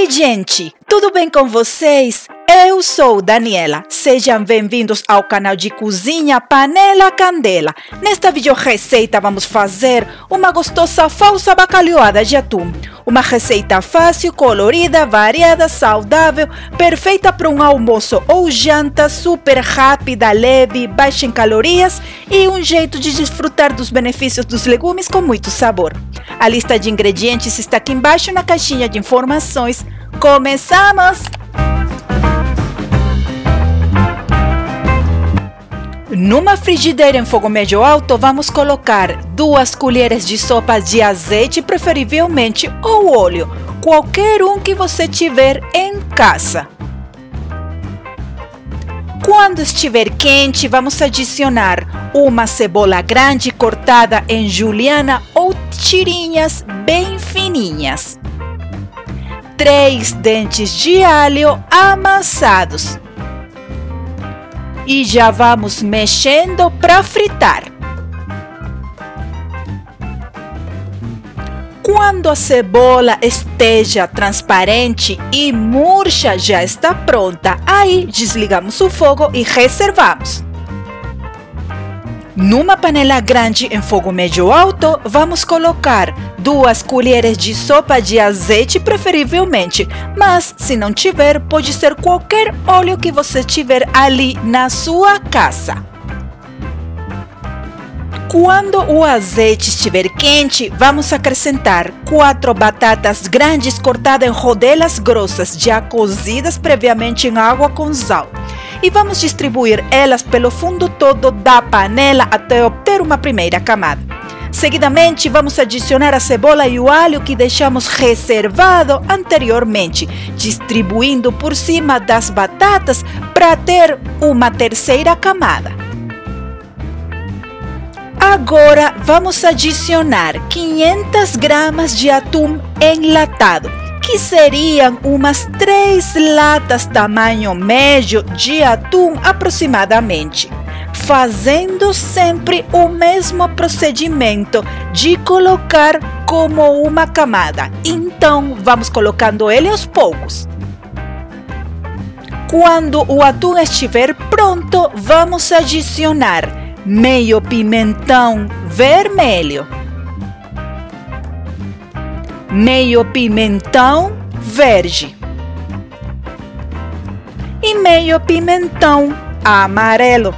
Oi, gente! Tudo bem com vocês? Eu sou Daniela. Sejam bem-vindos ao canal de cozinha Panela Candela. Nesta vídeo receita vamos fazer uma gostosa falsa bacalhoada de atum. Uma receita fácil, colorida, variada, saudável, perfeita para um almoço ou janta, super rápida, leve, baixa em calorias e um jeito de desfrutar dos benefícios dos legumes com muito sabor. A lista de ingredientes está aqui embaixo na caixinha de informações. Começamos! Numa frigideira em fogo médio alto, vamos colocar duas colheres de sopa de azeite, preferivelmente ou óleo, qualquer um que você tiver em casa. Quando estiver quente, vamos adicionar uma cebola grande cortada em juliana ou tirinhas bem fininhas. Três dentes de alho amassados e já vamos mexendo para fritar. Quando a cebola esteja transparente e murcha já está pronta, aí desligamos o fogo e reservamos. Numa panela grande em fogo médio alto, vamos colocar duas colheres de sopa de azeite, preferivelmente, mas se não tiver, pode ser qualquer óleo que você tiver ali na sua casa. Quando o azeite estiver quente, vamos acrescentar quatro batatas grandes cortadas em rodelas grossas, já cozidas previamente em água com sal e vamos distribuir elas pelo fundo todo da panela até obter uma primeira camada. Seguidamente, vamos adicionar a cebola e o alho que deixamos reservado anteriormente, distribuindo por cima das batatas para ter uma terceira camada. Agora vamos adicionar 500 gramas de atum enlatado que seriam umas três latas tamanho médio de atum aproximadamente, fazendo sempre o mesmo procedimento de colocar como uma camada. Então, vamos colocando ele aos poucos. Quando o atum estiver pronto, vamos adicionar meio pimentão vermelho meio pimentão verde e meio pimentão amarelo.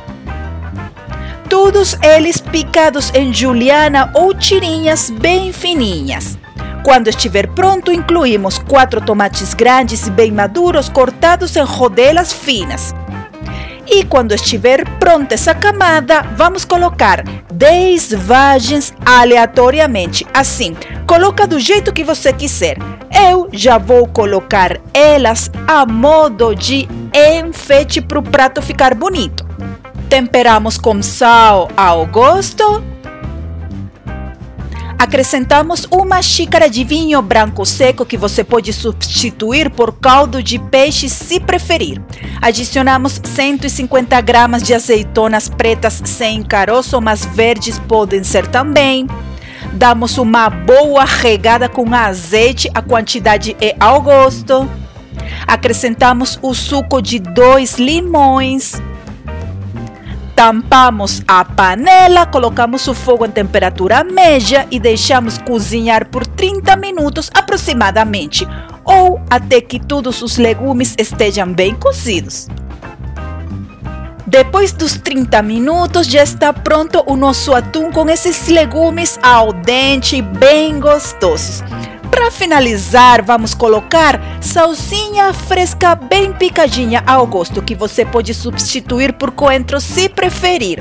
Todos eles picados em juliana ou tirinhas bem fininhas. Quando estiver pronto, incluímos quatro tomates grandes e bem maduros cortados em rodelas finas. E quando estiver pronta essa camada, vamos colocar 10 vagens aleatoriamente, assim, coloca do jeito que você quiser. Eu já vou colocar elas a modo de enfeite para o prato ficar bonito. Temperamos com sal ao gosto Acrescentamos uma xícara de vinho branco seco que você pode substituir por caldo de peixe se preferir. Adicionamos 150 gramas de azeitonas pretas sem caroço, mas verdes podem ser também. Damos uma boa regada com azeite, a quantidade é ao gosto. Acrescentamos o suco de dois limões Tampamos a panela, colocamos o fogo em temperatura média e deixamos cozinhar por 30 minutos aproximadamente, ou até que todos os legumes estejam bem cozidos. Depois dos 30 minutos já está pronto o nosso atum com esses legumes al dente bem gostosos. Para finalizar, vamos colocar salsinha fresca bem picadinha ao gosto, que você pode substituir por coentro se preferir.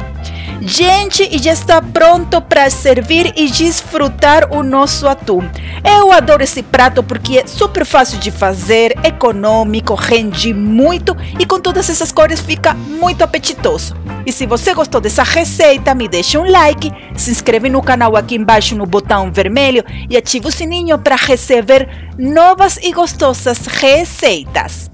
Gente, e já está pronto para servir e desfrutar o nosso atum. Eu adoro esse prato porque é super fácil de fazer, econômico, rende muito e com todas essas cores fica muito apetitoso. E se você gostou dessa receita, me deixe um like, se inscreve no canal aqui embaixo no botão vermelho e ative o sininho para receber novas e gostosas receitas.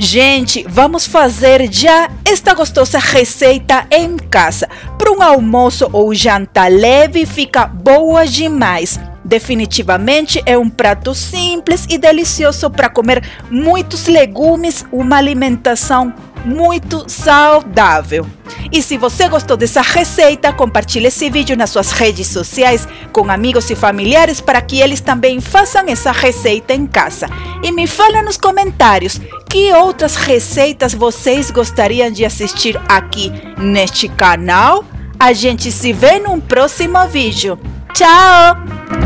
Gente, vamos fazer já esta gostosa receita em casa. Para um almoço ou janta leve, fica boa demais. Definitivamente é um prato simples e delicioso para comer muitos legumes, uma alimentação muito saudável. E se você gostou dessa receita, compartilhe esse vídeo nas suas redes sociais com amigos e familiares para que eles também façam essa receita em casa. E me fala nos comentários que outras receitas vocês gostariam de assistir aqui neste canal. A gente se vê num próximo vídeo. Tchau!